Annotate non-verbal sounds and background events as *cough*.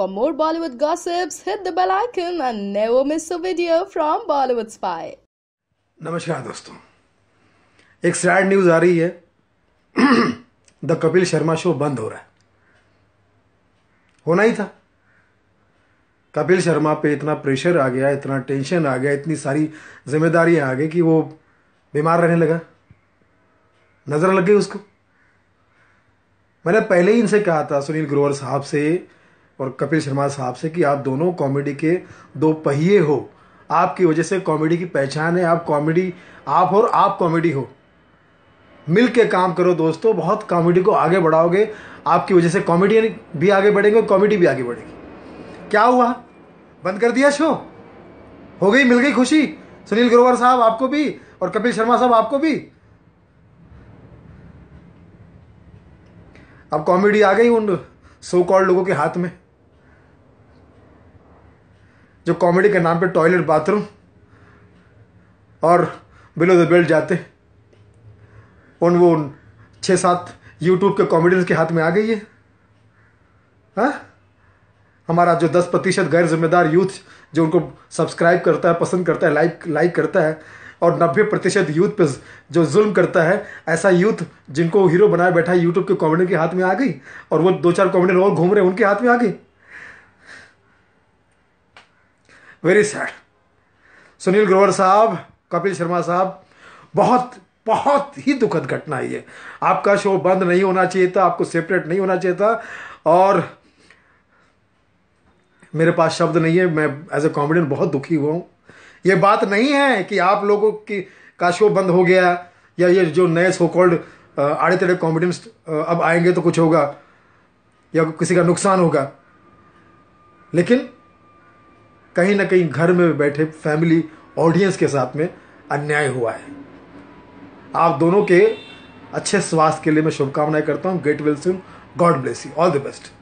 For more Bollywood gossips, hit the bell icon and never miss a video from Bollywood Spy. नमस्कार दोस्तों। एक sad news आ रही है। *clears throat* The Kapil Sharma show बंद हो रहा है। होना ही था। कपिल शर्मा पे इतना प्रेशर आ गया इतना टेंशन आ गया इतनी सारी ज़िम्मेदारी आ गई कि वो बीमार रहने लगा। नज़र लग गई उसको। मैंने पहले ही इनसे कहा था सुनील ग्रोवर साहब से और कपिल शर्मा साहब से कि आप दोनों कॉमेडी के दो पहिए हो। आपकी वजह से कॉमेडी की पहचान है। आप कॉमेडी आप और आप कॉमेडी हो। मिल के काम करो दोस्तों, बहुत कॉमेडी को आगे बढ़ाओगे। आपकी वजह से कॉमेडियन भी आगे बढ़ेंगे और कॉमेडी भी आगे बढ़ेगी। क्या हुआ? बंद कर दिया शो? हो गई, मिल गई खुशी? सुनील ग्रोवर साहब आपको भी और कपिल शर्मा साहब आपको भी? अब कॉमेडी आ गई उन सो कॉल्ड लोगों के हाथ में। जो कॉमेडी के नाम पे टॉयलेट बाथरूम और बिलो द बेल्ट जाते। उन वो छः सात यूट्यूब के कॉमेडियंस के हाथ में आ गई है हा? हमारा जो दस प्रतिशत गैर जिम्मेदार यूथ जो उनको सब्सक्राइब करता है, पसंद करता है लाइक लाइक करता है और नब्बे प्रतिशत यूथ पे जो जुल्म करता है, ऐसा यूथ जिनको हीरो बनाए बैठा है यूट्यूब के कॉमेडियन के हाथ में आ गई और वो दो चार कॉमेडियन और घूम रहे हैं, उनके हाथ में आ गई। वेरी सैड सुनील ग्रोवर साहब, कपिल शर्मा साहब, बहुत बहुत ही दुखद घटना है ये। आपका शो बंद नहीं होना चाहिए था, आपको सेपरेट नहीं होना चाहिए था, और मेरे पास शब्द नहीं है, मैं एज ए कॉमेडियन बहुत दुखी हुआ हूँ। ये बात नहीं है कि आप लोगों की, का शो बंद हो गया, या ये जो नए सो कॉल्ड आड़े तेड़े कॉमेडियंस अब आएँगे तो कुछ होगा, या किसी का नुकसान होगा। लेकिन कहीं ना कहीं घर में बैठे फैमिली ऑडियंस के साथ में अन्याय हुआ है। आप दोनों के अच्छे स्वास्थ्य के लिए मैं शुभकामनाएँ करता हूँ। Get well soon God bless you all the best